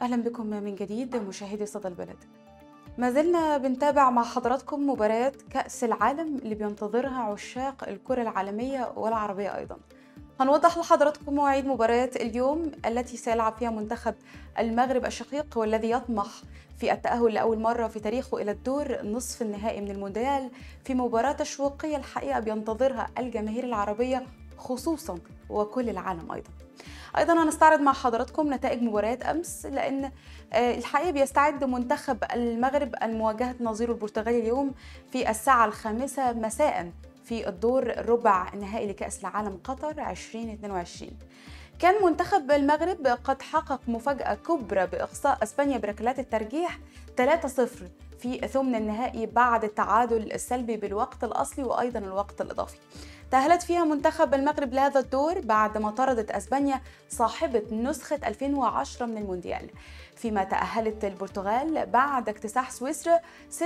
أهلا بكم من جديد مشاهدي صدى البلد. ما زلنا بنتابع مع حضراتكم مباريات كأس العالم اللي بينتظرها عشاق الكرة العالمية والعربية أيضا. هنوضح لحضراتكم مواعيد مباريات اليوم التي سيلعب فيها منتخب المغرب الشقيق والذي يطمح في التأهل لأول مرة في تاريخه إلى الدور نصف النهائي من المونديال في مباراة تشويقية الحقيقة بينتظرها الجماهير العربية خصوصا وكل العالم أيضا. أيضا هنستعرض مع حضراتكم نتائج مباريات أمس لأن الحقيقة بيستعد منتخب المغرب لمواجهه نظيره البرتغالي اليوم في الساعة الخامسة مساء في الدور ربع النهائي لكأس العالم قطر 2022 كان منتخب المغرب قد حقق مفاجأة كبرى بإقصاء أسبانيا بركلات الترجيح 3-0 في ثمن النهائي بعد التعادل السلبي بالوقت الأصلي وأيضا الوقت الإضافي. تأهلت فيها منتخب المغرب لهذا الدور بعد ما طردت أسبانيا صاحبة نسخة 2010 من المونديال. فيما تأهلت البرتغال بعد اكتساح سويسرا 6-1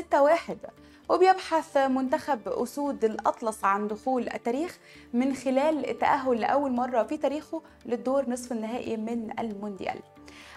وبيبحث منتخب أسود الأطلس عن دخول التاريخ من خلال التأهل لأول مرة في تاريخه للدور نصف النهائي من المونديال.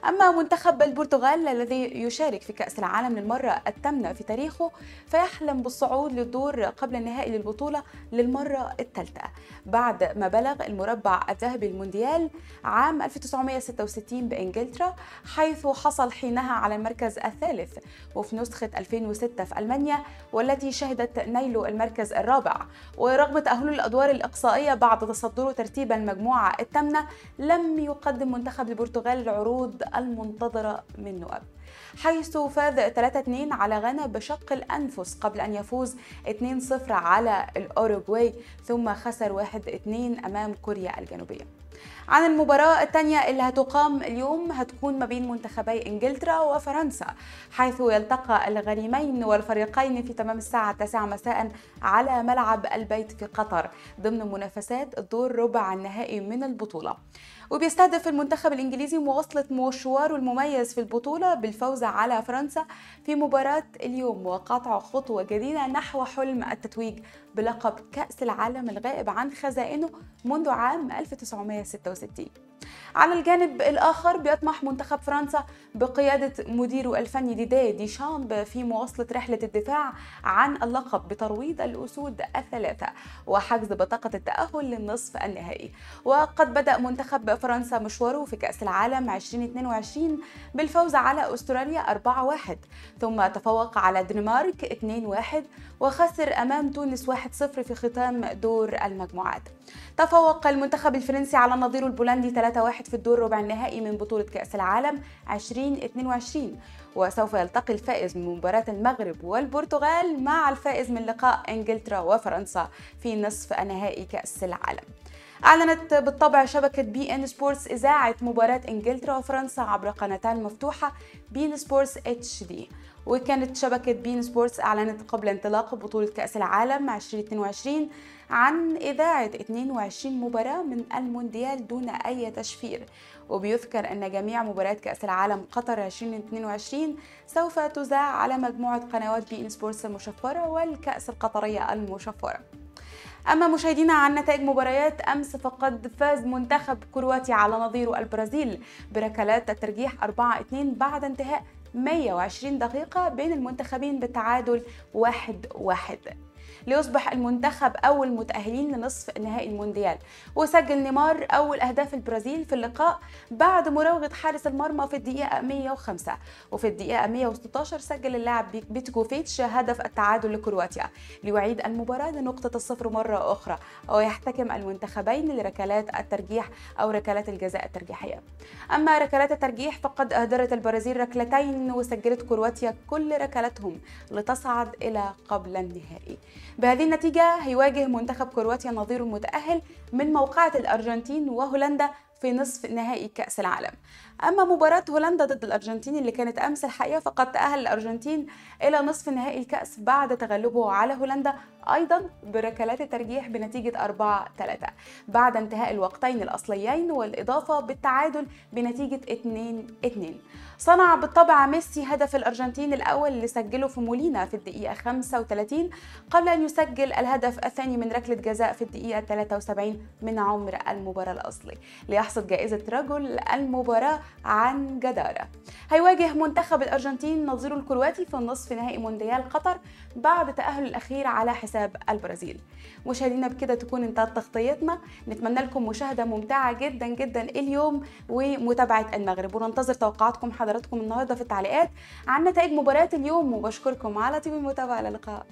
أما منتخب البرتغال الذي يشارك في كأس العالم للمرة الثامنة في تاريخه فيحلم بالصعود للدور قبل النهائي للبطولة للمرة الثالثة. بعد ما بلغ المربع الذهبي المونديال عام 1966 بإنجلترا حيث حصل حينها على المركز الثالث وفي نسخة 2006 في ألمانيا والتي شهدت نيله المركز الرابع. ورغم تأهله الأدوار الإقصائية بعد تصدره ترتيب المجموعة الثامنة لم يقدم منتخب البرتغال العروض المنتظرة منه أب حيث فاز 3-2 على غانا بشق الأنفس قبل أن يفوز 2-0 على الأوروغواي ثم خسر 1-2 أمام كوريا الجنوبية. عن المباراة الثانية اللي هتقام اليوم هتكون ما بين منتخبي إنجلترا وفرنسا حيث يلتقى الغريمين والفريقين في تمام الساعة التاسعة مساء على ملعب البيت في قطر ضمن منافسات الدور ربع النهائي من البطولة. وبيستهدف المنتخب الإنجليزي مواصلة مشواره المميز في البطولة بالفوز على فرنسا في مباراة اليوم وقطع خطوة جديدة نحو حلم التتويج بلقب كأس العالم الغائب عن خزائنه منذ عام necesitou de. على الجانب الآخر بيطمح منتخب فرنسا بقيادة مديره الفني ديدي ديشامب في مواصلة رحلة الدفاع عن اللقب بترويض الأسود الثلاثة وحجز بطاقة التأهل للنصف النهائي. وقد بدأ منتخب فرنسا مشواره في كأس العالم 2022 بالفوز على أستراليا 4-1 ثم تفوق على الدنمارك 2-1 وخسر أمام تونس 1-0 في ختام دور المجموعات. تفوق المنتخب الفرنسي على نظيره البولندي 3-1 في الدور ربع النهائي من بطولة كأس العالم 2022 وسوف يلتقي الفائز من مباراة المغرب والبرتغال مع الفائز من لقاء إنجلترا وفرنسا في نصف نهائي كأس العالم. أعلنت بالطبع شبكة beIN Sports إذاعة مباراة إنجلترا وفرنسا عبر قناتان مفتوحة beIN Sports HD. وكانت شبكة beIN Sports أعلنت قبل انطلاق بطولة كأس العالم 2022 عن إذاعة 22 مباراة من المونديال دون أي تشفير. وبيذكر أن جميع مباريات كأس العالم قطر 2022 سوف تذاع على مجموعة قنوات beIN Sports المشفرة والكأس القطرية المشفرة. أما مشاهدينا عن نتائج مباريات أمس فقد فاز منتخب كرواتيا على نظيره البرازيل بركلات الترجيح 4-2 بعد انتهاء 120 دقيقة بين المنتخبين بالتعادل 1-1 واحد واحد. ليصبح المنتخب أول متأهلين لنصف نهائي المونديال. وسجل نيمار أول أهداف البرازيل في اللقاء بعد مراوغة حارس المرمى في الدقيقة 105 وفي الدقيقة 116 سجل اللاعب بيتكوفيتش هدف التعادل لكرواتيا. ليعيد المباراة لنقطة الصفر مرة أخرى. ويحتكم المنتخبين لركلات الترجيح أو ركلات الجزاء الترجيحية. أما ركلات الترجيح فقد أهدرت البرازيل ركلتين وسجلت كرواتيا كل ركلتهم لتصعد إلى قبل النهائي. بهذه النتيجة هيواجه منتخب كرواتيا نظيره المتأهل من موقعة الأرجنتين وهولندا في نصف نهائي كأس العالم. أما مباراة هولندا ضد الأرجنتين اللي كانت أمس الحقيقة فقد تأهل الأرجنتين إلى نصف نهائي الكأس بعد تغلبه على هولندا أيضا بركلات الترجيح بنتيجة 4 3 بعد انتهاء الوقتين الأصليين والإضافة بالتعادل بنتيجة 2 2 صنع بالطبع ميسي هدف الأرجنتين الأول اللي سجله في مولينا في الدقيقة 35 قبل أن يسجل الهدف الثاني من ركلة جزاء في الدقيقة 73 من عمر المباراة الأصلي. ليحصل يحصد جائزة رجل المباراة عن جدارة. هيواجه منتخب الأرجنتين نظيره الكرواتي في النصف نهائي مونديال قطر بعد تأهل الأخير على حساب البرازيل. مشاهدينا بكده تكون انتهت تغطيتنا. نتمنى لكم مشاهدة ممتعة جدا جدا اليوم ومتابعة المغرب. وننتظر توقعاتكم حضراتكم النهاردة في التعليقات عن نتائج مباريات اليوم. وبشكركم على طيب المتابعة. إلى اللقاء.